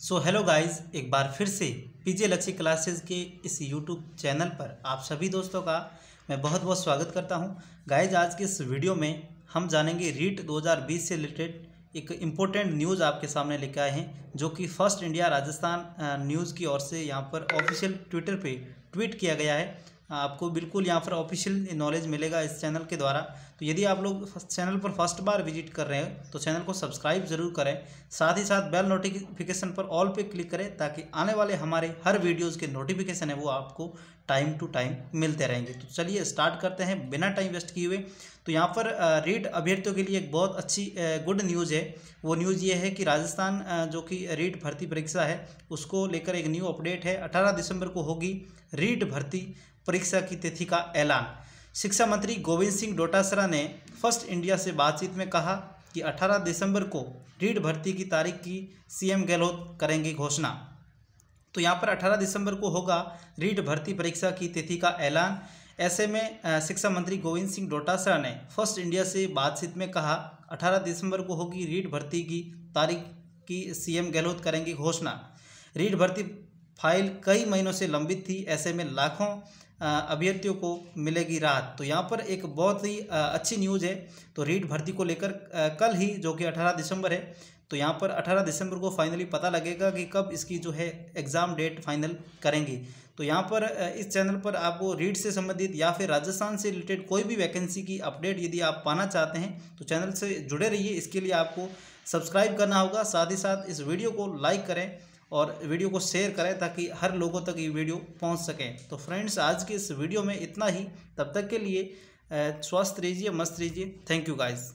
So hello guys एक बार फिर से पीजे लक्ष्य क्लासेस के इस यूट्यूब चैनल पर आप सभी दोस्तों का मैं बहुत बहुत स्वागत करता हूँ। गाइस आज के इस वीडियो में हम जानेंगे रीट 2020 से रिलेटेड एक इम्पोर्टेंट न्यूज़ आपके सामने लेकर आए हैं, जो कि फ़र्स्ट इंडिया राजस्थान न्यूज़ की ओर से यहाँ पर ऑफिशियल ट्विटर पर ट्वीट किया गया है। आपको बिल्कुल यहाँ पर ऑफिशियल नॉलेज मिलेगा इस चैनल के द्वारा। तो यदि आप लोग चैनल पर फ़र्स्ट बार विज़िट कर रहे हैं तो चैनल को सब्सक्राइब ज़रूर करें। साथ ही साथ बेल नोटिफिकेशन पर ऑल पे क्लिक करें, ताकि आने वाले हमारे हर वीडियोज़ के नोटिफिकेशन है, वो आपको टाइम टू टाइम मिलते रहेंगे। तो चलिए स्टार्ट करते हैं, बिना टाइम वेस्ट किए हुए। तो यहाँ पर रीट अभ्यर्थियों के लिए एक बहुत अच्छी गुड न्यूज़ है। वो न्यूज़ ये है कि राजस्थान जो कि रीट भर्ती परीक्षा है, उसको लेकर एक न्यू अपडेट है। अठारह दिसंबर को होगी रीट भर्ती। परीक्षा की तिथि का ऐलान। शिक्षा मंत्री गोविंद सिंह डोटासरा ने फ़र्स्ट इंडिया से बातचीत में कहा कि 18 दिसंबर को रीड भर्ती की तारीख की सीएम गहलोत करेंगे घोषणा। तो यहाँ पर 18 दिसंबर को होगा रीड भर्ती परीक्षा की तिथि का ऐलान। ऐसे में शिक्षा मंत्री गोविंद सिंह डोटासरा ने फ़र्स्ट इंडिया से बातचीत में कहा 18 दिसंबर को होगी रीड भर्ती की तारीख की सीएम गहलोत करेंगे घोषणा। रीड भर्ती फ़ाइल कई महीनों से लंबित थी, ऐसे में लाखों अभ्यर्थियों को मिलेगी राहत। तो यहाँ पर एक बहुत ही अच्छी न्यूज़ है। तो रीट भर्ती को लेकर कल ही, जो कि 18 दिसंबर है तो यहाँ पर 18 दिसंबर को फाइनली पता लगेगा कि कब इसकी जो है एग्ज़ाम डेट फाइनल करेंगे। तो यहाँ पर इस चैनल पर आपको रीट से संबंधित या फिर राजस्थान से रिलेटेड कोई भी वैकेंसी की अपडेट यदि आप पाना चाहते हैं तो चैनल से जुड़े रहिए। इसके लिए आपको सब्सक्राइब करना होगा। साथ ही साथ इस वीडियो को लाइक करें और वीडियो को शेयर करें ताकि हर लोगों तक ये वीडियो पहुँच सके। तो फ्रेंड्स, आज के इस वीडियो में इतना ही। तब तक के लिए स्वस्थ रहिए, मस्त रहिए। Thank you guys